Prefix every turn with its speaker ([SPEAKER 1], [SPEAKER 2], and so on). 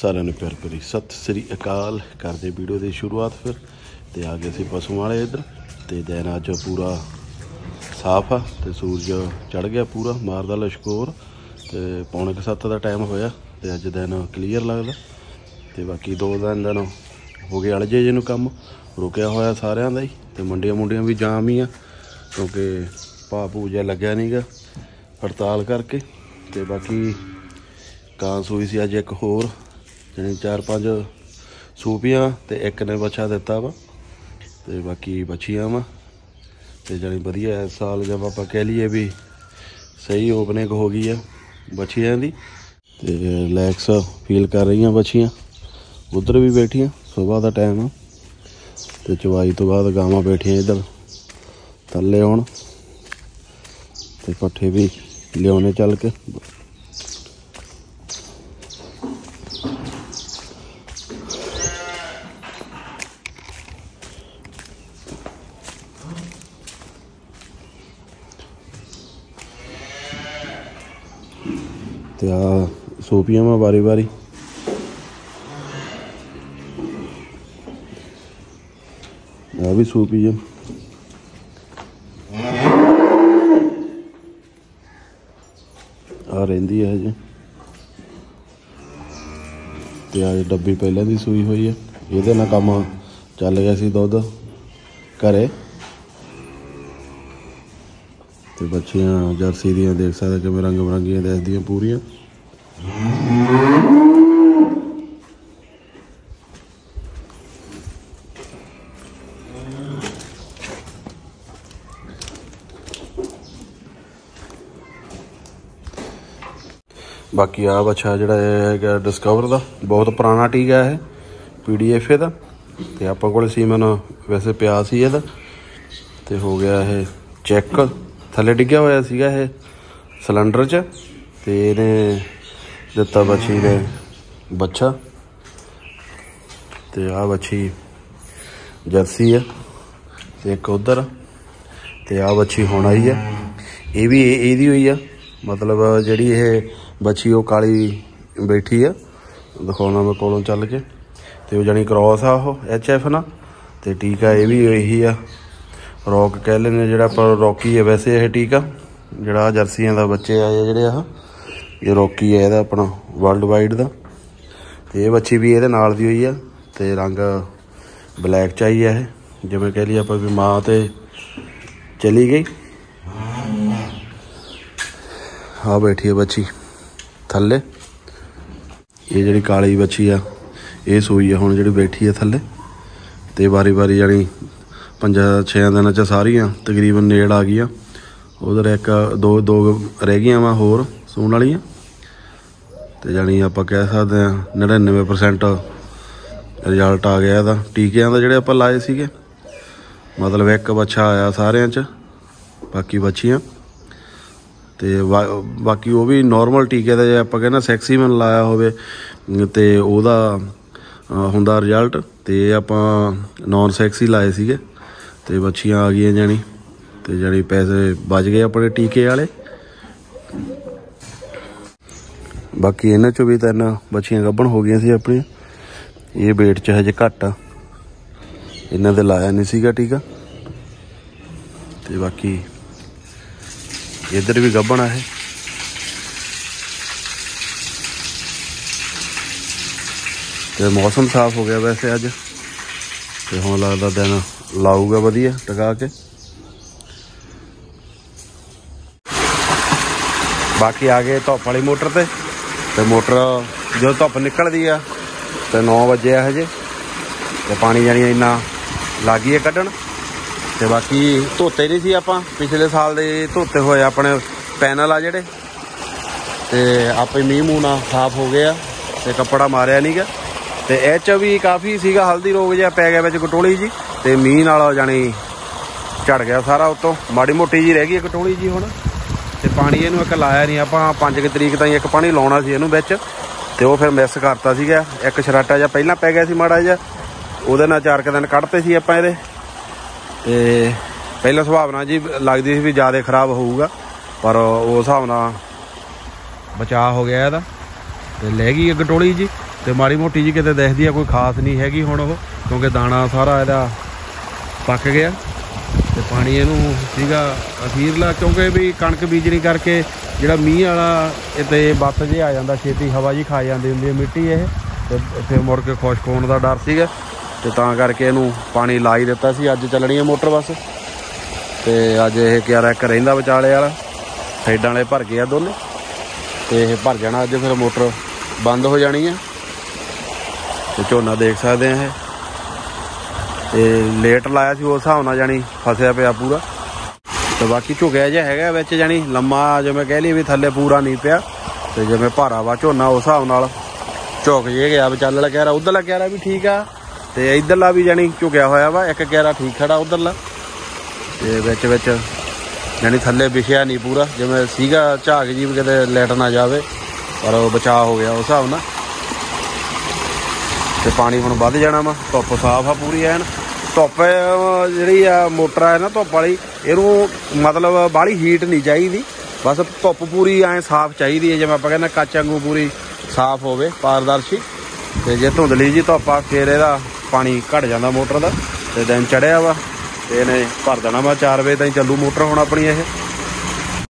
[SPEAKER 1] ਸਾਰਿਆਂ ਨੂੰ ਪਿਆਰ ਭਰੀ ਸਤਿ ਸ੍ਰੀ ਅਕਾਲ। ਕਰਦੇ ਵੀਡੀਓ ਦੀ ਸ਼ੁਰੂਆਤ ਫਿਰ ਤੇ ਆ ਗਏ ਸੀ ਪਸ਼ੂ ਵਾਲੇ ਇੱਧਰ ਤੇ ਦਿਨ ਅੱਜ ਪੂਰਾ ਸਾਫ਼ ਆ ਤੇ ਸੂਰਜ ਚੜ ਗਿਆ ਪੂਰਾ, ਮਾਰਦਾ ਲਸ਼ਕੋਰ ਤੇ ਪੌਣੇ ਕੁ ਸੱਤ ਦਾ ਟਾਈਮ ਹੋਇਆ ਤੇ ਅੱਜ ਦਿਨ ਕਲੀਅਰ ਲੱਗਦਾ ਤੇ ਬਾਕੀ ਦੋ ਦਿਨ ਦਿਨ ਹੋ ਗਏ ਅਲਜੇ ਜੇ ਨੂੰ ਕੰਮ, ਰੁਕਿਆ ਹੋਇਆ ਸਾਰਿਆਂ ਦਾ ਹੀ ਤੇ ਮੰਡੀਆਂ ਮੁੰਡੀਆਂ ਵੀ ਜਾਮ ਹੀ ਆ ਕਿਉਂਕਿ ਭਾਅ ਪੂਜਾ ਲੱਗਿਆ ਨਹੀਂਗਾ ਹੜਤਾਲ ਕਰਕੇ ਤੇ ਬਾਕੀ ਕਾਂ ਸੂਈ ਸੀ ਅੱਜ ਇੱਕ ਹੋਰ ਜਾਣੀ ਚਾਰ ਪੰਜ ਸੂਪੀਆਂ ਤੇ ਇੱਕ ਨੇ ਬੱਚਾ ਦਿੱਤਾ ਵਾ। ਤੇ ਬਾਕੀ ਬੱਚੀਆਂ ਵਾ। ਤੇ ਜਾਣੀ ਵਧੀਆ ਇਸ ਸਾਲ ਜਦ ਆਪਾਂ ਕਹਿ ਲਈਏ ਵੀ ਸਹੀ ਓਪਨਿੰਗ ਹੋ ਗਈ ਆ ਬੱਚੀਆਂ ਦੀ। ਤੇ ਰਿਲੈਕਸ ਫੀਲ ਕਰ ਰਹੀਆਂ ਬੱਚੀਆਂ। ਉਧਰ ਵੀ ਬੈਠੀਆਂ, ਸਵੇਰ ਦਾ ਟਾਈਮ ਆ। ਤੇ ਚਵਾਈ ਤੋਂ ਬਾਅਦ ਗਾਵਾਂ ਬੈਠੀਆਂ ਇੱਧਰ, ਥੱਲੇ ਹੁਣ। ਤੇ ਪੱਠੇ ਵੀ ਲਿਆਉਣੇ ਚੱਲ ਕੇ। ਤੇ ਆ ਸੋਪੀਆਂ ਮਾ ਵਾਰੀ ਵਾਰੀ। ਆ ਵੀ ਸੋਪੀ ਆ। ਆ ਰਹਿੰਦੀ ਹੈ ਜੀ ਤੇ ਆ ਡੱਬੀ ਪਹਿਲਾਂ ਦੀ ਸੂਈ ਹੋਈ ਹੈ ਇਹਦੇ ਨਾਲ ਕੰਮ ਚੱਲ ਗਿਆ ਸੀ ਦੁੱਧ ਘਰੇ। ਤੇ ਬੱਚੀਆਂ ਜਰਸੀ ਦੀਆਂ ਦੇਖ ਸਕਦੇ, ਕਿਵੇਂ ਰੰਗ ਬਰੰਗੀਆਂ ਦਿਸਦੀਆਂ ਪੂਰੀਆਂ। ਬਾਕੀ ਆ ਬੱਚਾ ਜਿਹੜਾ ਇਹ ਹੈਗਾ ਡਿਸਕਵਰ ਦਾ, ਬਹੁਤ ਪੁਰਾਣਾ ਟੀਕਾ ਹੈ ਪੀਡੀਐਫ ਇਹਦਾ। ਤੇ ਆਪਾਂ ਕੋਲ ਸੀਮਨ, ਵੈਸੇ ਪਿਆ ਸੀ ਇਹਦਾ। ਤੇ ਹੋ ਗਿਆ ਇਹ ਚੈੱਕ। ਥੱਲੇ ਡਿੱਗਿਆ ਹੋਇਆ ਸੀਗਾ ਇਹ ਸਿਲੰਡਰ 'ਚ ਤੇ ਇਹਨੇ ਦਿੱਤਾ ਬੱਚੀ ਨੇ ਬੱਚਾ ਤੇ ਆ ਬੱਚੀ ਜਰਸੀ ਆ ਤੇ ਇੱਕ ਉਧਰ ਤੇ ਆ ਬੱਚੀ ਹੁਣ ਆਈ ਆ। ਇਹ ਵੀ ਇਹ- ਇਹਦੀ ਹੋਈ ਆ। ਮਤਲਬ ਜਿਹੜੀ ਇਹ ਬੱਚੀ ਉਹ ਕਾਲੀ ਬੈਠੀ ਆ। ਦਿਖਾਉਣਾ ਮੈਂ ਕੋਲੋਂ ਚੱਲ ਕੇ। ਤੇ ਉਹ ਜਾਨੀ ਕ੍ਰਾਸ ਆ ਉਹ ਐਚ ਐਫ ਨਾਲ ਤੇ ਟੀਕਾ ਇਹ ਵੀ ਇਹੀ ਆ। ਰੌਕ ਕਹਿ ਲੈਂਦੇ ਜਿਹੜਾ ਪਰ ਰੌਕੀ ਹੈ ਵੈਸੇ ਇਹ ਟੀਕਾ ਜਿਹੜਾ ਜਰਸੀਆਂ ਦਾ ਬੱਚੇ ਆ ਜਿਹੜੇ ਆਹ ਇਹ ਰੌਕੀ ਹੈ ਇਹਦਾ ਆਪਣਾ ਵਰਲਡ ਵਾਈਡ ਦਾ। ਤੇ ਇਹ ਬੱਚੀ ਵੀ ਇਹਦੇ ਨਾਲ ਦੀ ਹੋਈ ਆ, ਤੇ ਰੰਗ ਬਲੈਕ ਚ ਆਈ ਆ ਇਹ। ਜਿਵੇਂ ਕਹਿ ਲਈ ਆਪਾਂ ਵੀ ਮਾਂ ਤੇ ਚਲੀ ਗਈ। ਆ ਬੈਠੀ ਹੈ ਬੱਚੀ, ਥੱਲੇ। ਇਹ ਜਿਹੜੀ ਕਾਲੀ ਬੱਚੀ ਆ, ਇਹ ਸੂਈ ਆ, ਹੁਣ ਜਿਹੜੀ ਬੈਠੀ ਆ ਥੱਲੇ। ਤੇ ਵਾਰੀ ਵਾਰੀ ਜਾਣੀ ਪੰਜਾਂ ਛੇਆਂ ਦਿਨਾਂ ਚ ਸਾਰੀਆਂ ਤਕਰੀਬਨ ਨੇੜ ਆ ਗਈਆਂ। ਉਧਰ ਇੱਕ, ਦੋ ਦੋ ਰਹਿ ਗਈਆਂ ਵਾ ਹੋਰ ਸੂਣ ਵਾਲੀਆਂ। ਤੇ ਜਾਣੀ ਆਪਾਂ ਕਹਿ ਸਕਦੇ ਆ 99% ਰਿਜ਼ਲਟ ਆ ਗਿਆ ਇਹਦਾ। ਟੀਕਿਆਂ ਦਾ ਜਿਹੜੇ ਆਪਾਂ ਲਾਏ ਸੀਗੇ, ਮਤਲਬ ਇੱਕ ਬੱਚਾ ਆਇਆ ਸਾਰਿਆਂ ਚ, ਬਾਕੀ ਬੱਚੀਆਂ। ਤੇ ਬਾ- ਬਾਕੀ ਉਹ ਵੀ ਨਾਰਮਲ ਟੀਕੇ ਦਾ ਜੇ ਆਪਾਂ ਕਹਿੰਦਾ ਸੈਕਸੀਮਨ ਲਾਇਆ ਹੋਵੇ, ਤੇ ਉਹਦਾ ਹੁੰਦਾ ਰਿਜ਼ਲਟ ਤੇ ਇਹ ਆਪਾਂ ਨਾਨ ਸੈਕਸੀ ਲਾਏ ਸੀਗੇ। ਤੇ ਬੱਚੀਆਂ ਆ ਗਈਆਂ ਜਾਣੀ। ਤੇ ਜਾਣੀ ਪੈਸੇ ਬਚ ਗਏ ਆਪਣੇ ਟੀਕੇ ਵਾਲੇ। ਬਾਕੀ ਇਹਨਾਂ ਚੋਂ ਵੀ ਤਿੰਨ ਬੱਚੀਆਂ ਗੱਭਣ ਹੋ ਗਈਆਂ ਸੀ ਆਪਣੀਆਂ। ਇਹ ਵੇਟ ਚ ਹਜੇ ਘੱਟ ਆ। ਇਹਨਾਂ ਦੇ ਲਾਇਆ ਨਹੀਂ ਸੀਗਾ ਟੀਕਾ। ਤੇ ਬਾਕੀ ਇੱਧਰ ਵੀ ਗੱਭਣ ਆ ਇਹ। ਤੇ ਮੌਸਮ ਸਾਫ਼ ਹੋ ਗਿਆ ਵੈਸੇ ਅੱਜ। ਤੇ ਹੁਣ ਲੱਗਦਾ ਦਿਨ ਲਾਊਗਾ ਵਧੀਆ, ਟਿਕਾ ਕੇ। ਬਾਕੀ ਆ ਗਏ ਧੁੱਪ ਵਾਲੀ ਮੋਟਰ ਤੇ। ਤੇ ਮੋਟਰ ਜਦੋਂ ਧੁੱਪ ਨਿਕਲਦੀ ਆ, ਤੇ 9 ਵਜੇ ਆ ਹਜੇ। ਤੇ ਪਾਣੀ ਜਾਨੀ ਇੰਨਾ ਲੱਗੀ ਹੈ ਕੱਢਣ। ਤੇ ਬਾਕੀ ਧੋਤੇ ਨਹੀਂ ਸੀ ਆਪਾਂ। ਪਿਛਲੇ ਸਾਲ ਦੇ ਧੋਤੇ ਹੋਏ ਆਪਣੇ ਪੈਨਲ ਆ ਜਿਹੜੇ। ਤੇ ਆਪੇ ਮੀਂਹ ਮੂੰਹ ਨਾਲ ਸਾਫ਼ ਹੋ ਗਏ ਆ। ਤੇ ਕੱਪੜਾ ਮਾਰਿਆ ਨਹੀਂਗਾ ਤੇ ਇਹ ਚ ਵੀ ਕਾਫੀ ਸੀਗਾ ਹਲਦੀ ਰੋਗ ਜਿਹਾ ਪੈ ਗਿਆ ਵਿੱਚ ਕਟੋਲੀ ਜੀ, ਤੇ ਮੀਂਹ ਨਾਲ ਜਾਣੀ ਝੜ ਗਿਆ ਸਾਰਾ ਉਤੋਂ। ਮਾੜੀ ਮੋਟੀ ਜੀ ਰਹਿ ਗਈ ਕਟੋਲੀ ਜੀ ਹੁਣ। ਤੇ ਪਾਣੀ ਇਹਨੂੰ ਇੱਕ ਲਾਇਆ ਨਹੀਂ, ਆਪਾਂ 5 ਤਰੀਕ ਤਾਈਂ ਇੱਕ ਪਾਣੀ ਲਾਉਣਾ ਸੀ ਇਹਨੂੰ ਵਿੱਚ। ਤੇ ਉਹ ਫਿਰ ਮਿਸ ਕਰਤਾ ਸੀਗਾ। ਇੱਕ ਸ਼ਰਾਟਾ ਜਿਹਾ ਪਹਿਲਾਂ ਪੈ ਗਿਆ ਸੀ ਮਾੜਾ ਜਿਹਾ। ਉਹਦੇ ਨਾਲ ਚਾਰ ਕੁ ਦਿਨ ਕੱਢਤੇ ਸੀ ਆਪਾਂ ਇਹਦੇ। ਤੇ ਪਹਿਲਾਂ ਸੁਭਾਵਨਾ ਜੀ ਲੱਗਦੀ ਸੀ ਵੀ ਜ਼ਿਆਦਾ ਖਰਾਬ ਹੋਊਗਾ। ਪਰ ਉਸ ਹਿਸਾਬ ਨਾਲ ਬਚਾਅ ਹੋ ਗਿਆ ਇਹਦਾ। ਤੇ ਲੈ ਗਈ ਗਟੋਲੀ ਜੀ ਤੇ ਮਾੜੀ ਮੋਟੀ ਜੀ ਕਿਤੇ ਦੇਖਦੀ ਆ, ਕੋਈ ਖਾਸ ਨਹੀਂ ਹੈਗੀ ਹੁਣ ਉਹ, ਕਿਉਂਕਿ ਦਾਣਾ ਸਾਰਾ ਇਹਦਾ ਪੱਕ ਗਿਆ ਤੇ ਪਾਣੀ ਇਹਨੂੰ ਸੀਗਾ ਅਖੀਰਲਾ ਕਿਉਂਕਿ ਵੀ ਕਣਕ ਬੀਜਣੀ ਕਰਕੇ ਜਿਹੜਾ ਮੀਂਹ ਵਾਲਾ ਇਤੇ ਬੱਤ ਜੇ ਆ ਜਾਂਦਾ, ਛੇਤੀ ਹਵਾ ਜੀ ਖਾ ਜਾਂਦੀ ਹੁੰਦੀ ਹੈ ਮਿੱਟੀ ਇਹ, ਤੇ ਫਿਰ ਮੁੜ ਕੇ ਖੁਸ਼ਕ ਹੋਣ ਦਾ ਡਰ ਸੀਗਾ ਤੇ ਤਾਂ ਕਰਕੇ ਇਹਨੂੰ ਪਾਣੀ ਲਾ ਹੀ ਦਿੱਤਾ ਸੀ, ਅੱਜ ਚੱਲਣੀ ਹੈ ਮੋਟਰ ਬੱਸ ਤੇ ਅੱਜ ਇਹ ਕਿਆਰਾ ਇੱਕ ਰਹਿੰਦਾ ਵਿਚਾਲੇ ਵਾਲਾ ਸਾਈਡਾਂ ਵਾਲੇ ਭਰ ਗਏ ਆ ਦੋਨੇ ਤੇ ਇਹ ਭਰ ਜਾਣਾ ਅੱਜ ਫਿਰ ਮੋਟਰ ਬੰਦ ਹੋ ਜਾਣੀ ਆ। ਤੇ ਝੋਨਾ ਦੇਖ ਸਕਦੇ ਆ ਇਹ। ਤੇ ਲੇਟ ਲਾਇਆ ਸੀ, ਉਸ ਹਿਸਾਬ ਨਾਲ ਜਾਨੀ ਫਸਿਆ ਪਿਆ ਪੂਰਾ। ਤੇ ਬਾਕੀ ਝੁਕਿਆ ਜਿਹਾ ਹੈਗਾ ਵਿੱਚ ਜਾਨੀ ਲੰਮਾ ਜਿਵੇਂ ਕਹਿ ਲਈ ਵੀ ਥੱਲੇ ਪੂਰਾ ਨਹੀਂ ਪਿਆ। ਤੇ ਜਿਵੇਂ ਭਾਰਾ ਵਾ ਝੋਨਾ, ਉਸ ਹਿਸਾਬ ਨਾਲ ਝੁਕ ਜੇ ਗਿਆ ਵਿਚਾਲੇ ਲੱਗਿਆ ਰਾ ਉਧਰ ਲੱਗਿਆ ਰਾ ਵੀ ਠੀਕ ਆ। ਤੇ ਇਧਰਲਾ ਵੀ ਜਾਨੀ ਝੁਕਿਆ ਹੋਇਆ ਵਾ, ਇੱਕ ਕਿਆਰਾ ਠੀਕ ਖੜਾ ਉਧਰਲਾ। ਤੇ ਵਿੱਚ ਵਿੱਚ ਜਾਨੀ ਥੱਲੇ ਵਿਛਿਆ ਨਹੀਂ ਪੂਰਾ, ਜਿਵੇਂ ਸੀਗਾ ਝਾਕ ਜੀ ਵੀ ਕਿਤੇ ਲੈਟ ਨਾ ਜਾਵੇ। ਪਰ ਉਹ ਬਚਾਅ ਹੋ ਗਿਆ ਉਸ ਹਿਸਾਬ ਨਾਲ। ਤੇ ਪਾਣੀ ਹੁਣ ਵੱਧ ਜਾਣਾ ਵਾ, ਧੁੱਪ ਸਾਫ਼ ਆ ਪੂਰੀ ਐਨ। ਧੁੱਪ ਜਿਹੜੀ ਆ, ਮੋਟਰ ਆ ਨਾ ਧੁੱਪ ਵਾਲੀ, ਇਹਨੂੰ ਮਤਲਬ ਬਾਹਲੀ ਹੀਟ ਨਹੀਂ ਚਾਹੀਦੀ। ਬਸ ਧੁੱਪ ਪੂਰੀ ਐ ਸਾਫ਼ ਚਾਹੀਦੀ ਹੈ, ਜਿਵੇਂ ਆਪਾਂ ਕਹਿੰਦੇ ਕੱਚ ਵਾਂਗੂ ਪੂਰੀ ਸਾਫ਼ ਹੋਵੇ, ਪਾਰਦਰਸ਼ੀ। ਤੇ ਜੇ ਧੁੰਦਲੀ ਜੀ ਧੁੱਪ ਆ, ਫੇਰ ਇਹਦਾ ਪਾਣੀ ਘਟ ਜਾਂਦਾ ਮੋਟਰ ਦਾ। ਤੇ ਦਿਨ ਚੜਿਆ ਵਾ, ਤੇ ਇਹਨੇ ਭਰ ਦੇਣਾ ਵਾ 4 ਵਜੇ ਤਾਈਂ ਚੱਲੂ ਮੋਟਰ ਹੁਣ ਆਪਣੀ ਇਹ।